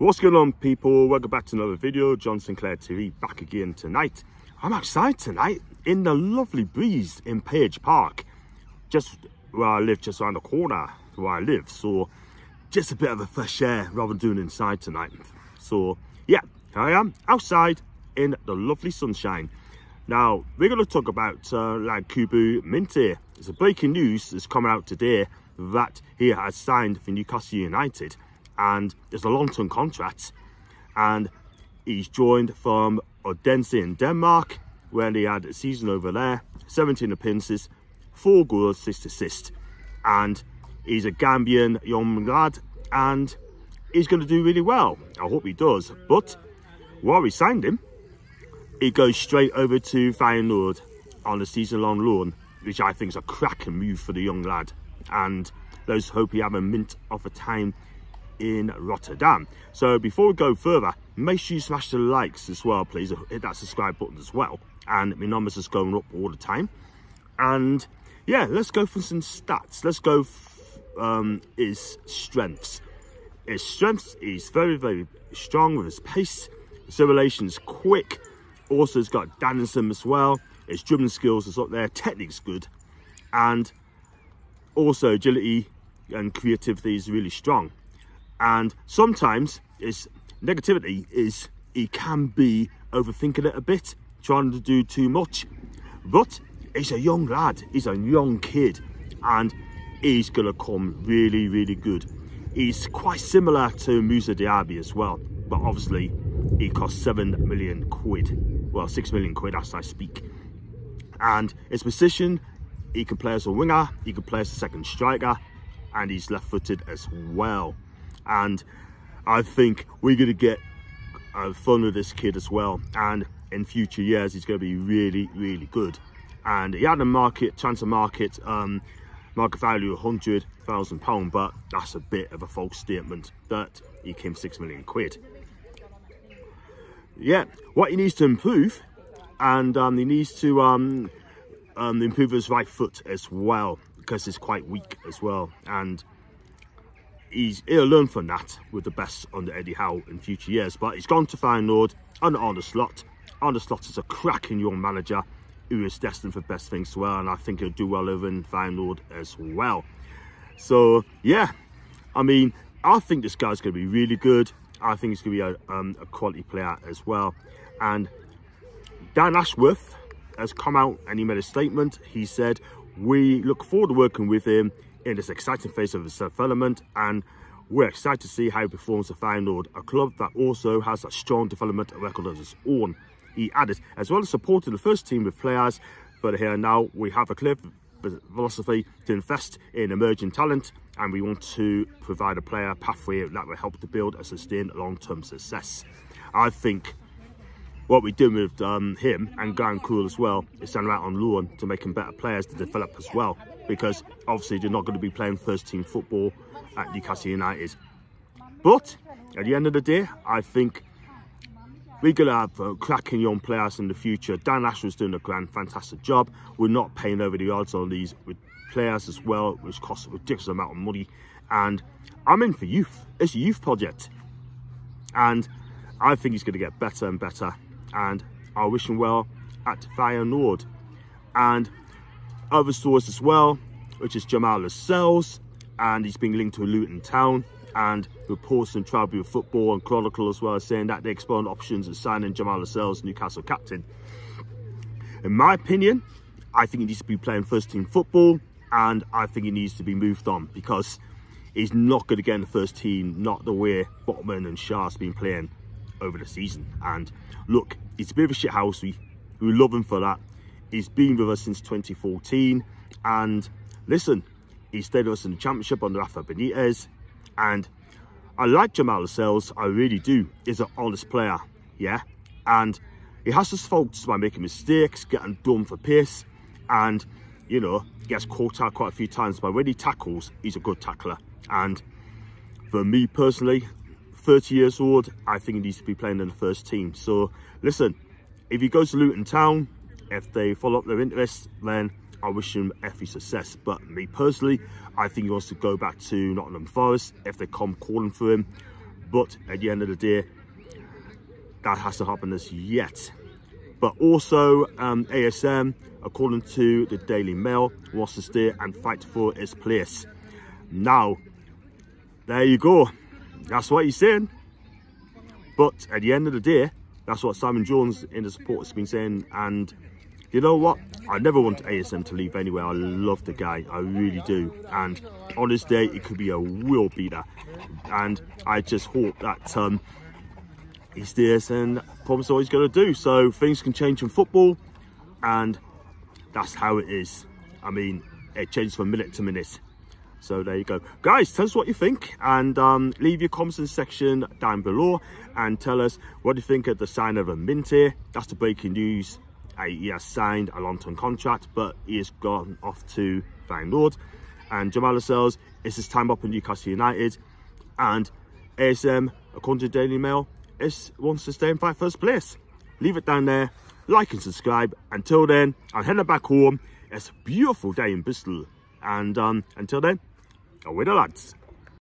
What's going on people? Welcome back to another video. John Sinclair TV back again tonight. I'm outside tonight in the lovely breeze in Page Park. Just where I live, just around the corner where I live. So just a bit of a fresh air rather than doing inside tonight. So yeah, here I am outside in the lovely sunshine. Now we're going to talk about uh, Kubu Minteh. It's a breaking news that's coming out today that he has signed for Newcastle United and it's a long-term contract. And he's joined from Odense in Denmark where he had a season over there 17 appearances 4 goals 6 assists. And he's a Gambian young lad and he's going to do really well. I hope he does. But while we signed him he goes straight over to Feyenoord on a season-long loan which I think is a cracking move for the young lad. And let's hope he have a mint of a time in Rotterdam. So before we go further, make sure you smash the likes as well, please. Hit that subscribe button as well. And my numbers is going up all the time. And yeah, let's go for some stats. Let's go um, his strengths. His strengths, he's very, very strong with his pace. His is quick. Also, he's got dynamism as well. His dribbling skills is up there. Technique's good. And also agility and creativity is really strong and sometimes it's negativity is he can be overthinking it a bit trying to do too much. But he's a young lad he's a young kid and he's gonna come really really good. He's quite similar to Moussa Diaby as well but obviously he costs seven million quid. Well six million quid as I speak. And his position he can play as a winger he can play as a second striker and he's left-footed as well and I think we're going to get uh, fun with this kid as well. And in future years he's going to be really really good. And he had a market transfer market um, market value 100,000 pound but that's a bit of a false statement that he came 6 million quid. Yeah what he needs to improve and um, he needs to um, um, improve his right foot as well because it's quite weak as well. And he's he'll learn from that with the best under Eddie Howe in future years. But he's gone to Feyenoord and the slot. The slot is a cracking young manager who is destined for best things as well, and I think he'll do well over in Feyenoord as well. So yeah, I mean, I think this guy's going to be really good. I think he's going to be a, um, a quality player as well. And Dan Ashworth has come out and he made a statement. He said, we look forward to working with him in this exciting phase of his development and we're excited to see how he performs at Feyenoord, a club that also has a strong development record of its own. He added, as well as supporting the first team with players, but here now we have a clear philosophy to invest in emerging talent and we want to provide a player pathway that will help to build a sustained long-term success. I think what we do with um, him and Garang Kuol as well is send him out on loan to make him better players to develop as well. Because obviously they're not going to be playing first team football at Newcastle United. But at the end of the day, I think we're going to have uh, cracking young players in the future. Dan Ashworth's doing a grand, fantastic job. We're not paying over the odds on these players as well, which costs a ridiculous amount of money. And I'm in for youth. It's a youth project. And I think he's going to get better and better and I wish him well at Feyenoord. And other stores as well, which is Jamal Lascelles, and he's been linked to Luton Town. And reports in Tribal Football and Chronicle as well saying that they exploring options of signing Jamal Lascelles, Newcastle captain. In my opinion, I think he needs to be playing first team football and I think he needs to be moved on because he's not going to get in the first team, not the way Botman and Schär's been playing over the season. And look, it's a bit of a shit house. We, we love him for that. He's been with us since 2014. And listen, he stayed with us in the championship under Rafa Benitez. And I like Jamal Lascelles, I really do. He's an honest player, yeah? And he has his faults by making mistakes, getting done for pace. And, you know, gets caught out quite a few times. But when he tackles, he's a good tackler. And for me personally, 30 years old, I think he needs to be playing in the first team. So listen, if he goes to Luton Town, if they follow up their interests, then I wish him every success. But me personally, I think he wants to go back to Nottingham Forest if they come calling for him. but at the end of the day, that hasn't happened as yet. But also, um, ASM, according to the Daily Mail, wants to stay and fight for its place. Now, there you go. That's what he's saying. But at the end of the day, that's what Simon Jones in the support has been saying. And you know what? I never want ASM to leave anywhere. I love the guy. I really do. And on this day, it could be a will beater. And I just hope that um, he stays and promise what he's going to do. So things can change in football. And that's how it is. I mean, it changes from minute to minute. So there you go. Guys, tell us what you think and um, leave your comments in the section down below and tell us what do you think of the sign of Aminte. That's the breaking news. Uh, he has signed a long-term contract, but he has gone off to Feyenoord. And Jamal Lascelles is his time up in Newcastle United. And ASM, according to Daily Mail, is wants to stay in first place. Leave it down there, like and subscribe. Until then, I'm heading back home. It's a beautiful day in Bristol. And um, until then, away the lads.